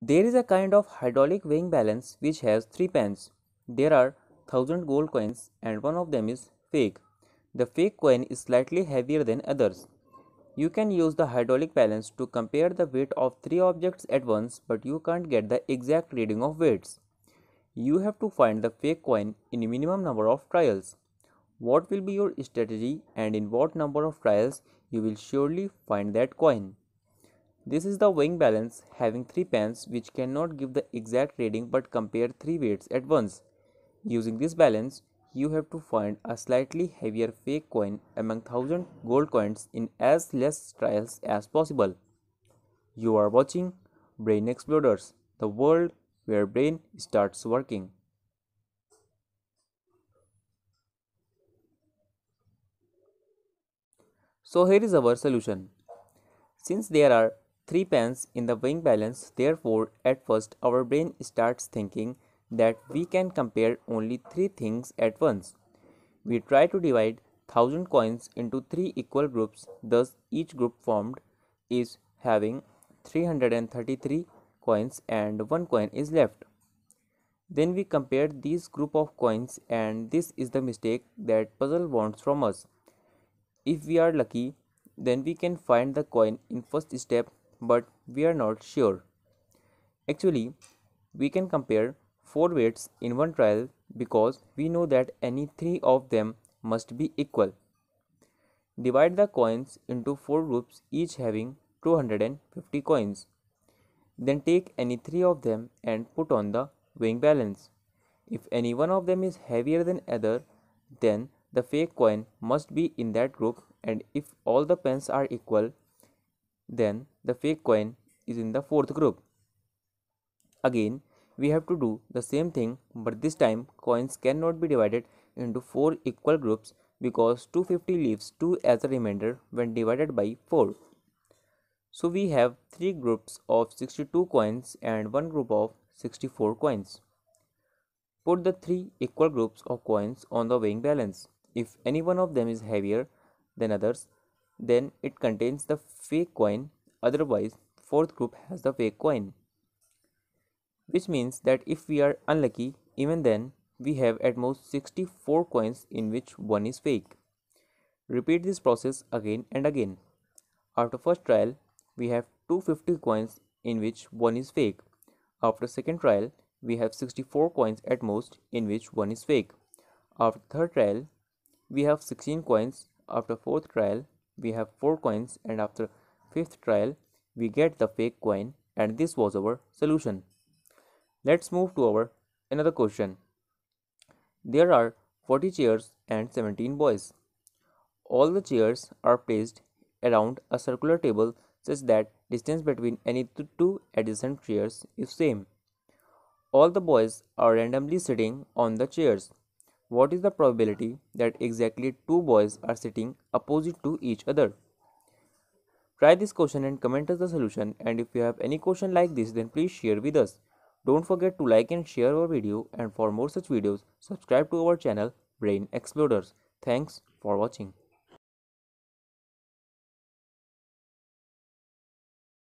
There is a kind of hydraulic weighing balance which has three pans. There are thousand gold coins and one of them is fake. The fake coin is slightly heavier than others. You can use the hydraulic balance to compare the weight of three objects at once but you can't get the exact reading of weights. You have to find the fake coin in a minimum number of trials. What will be your strategy and in what number of trials you will surely find that coin. This is the weighing balance having three pans which cannot give the exact reading but compare three weights at once. Using this balance, you have to find a slightly heavier fake coin among 1000 gold coins in as less trials as possible. You are watching Brain Exploders, the world where brain starts working. So here is our solution. Since there are 3 pans in the weighing balance, therefore at first our brain starts thinking that we can compare only 3 things at once. We try to divide 1000 coins into 3 equal groups, thus each group formed is having 333 coins and 1 coin is left. Then we compare these group of coins and this is the mistake that puzzle wants from us. If we are lucky, then we can find the coin in first step but we are not sure. Actually, we can compare 4 weights in one trial because we know that any 3 of them must be equal. Divide the coins into 4 groups each having 250 coins. Then take any 3 of them and put on the weighing balance. If any one of them is heavier than other, then the fake coin must be in that group and if all the pans are equal, then the fake coin is in the fourth group. Again, we have to do the same thing but this time coins cannot be divided into 4 equal groups because 250 leaves 2 as a remainder when divided by 4. So we have 3 groups of 62 coins and 1 group of 64 coins. Put the 3 equal groups of coins on the weighing balance. If any one of them is heavier than others, then it contains the fake coin otherwise fourth group has the fake coin. Which means that if we are unlucky even then we have at most 64 coins in which one is fake. Repeat this process again and again. After first trial we have 250 coins in which one is fake. After second trial we have 64 coins at most in which one is fake. After third trial we have 16 coins. After fourth trial we have 4 coins and after fifth trial we get the fake coin and this was our solution. Let's move to our another question. There are 40 chairs and 17 boys. All the chairs are placed around a circular table such that distance between any two adjacent chairs is same. All the boys are randomly sitting on the chairs. What is the probability that exactly two boys are sitting opposite to each other? Try this question and comment us the solution and if you have any question like this then please share with us. Don't forget to like and share our video and for more such videos subscribe to our channel Brain Exploders. Thanks for watching.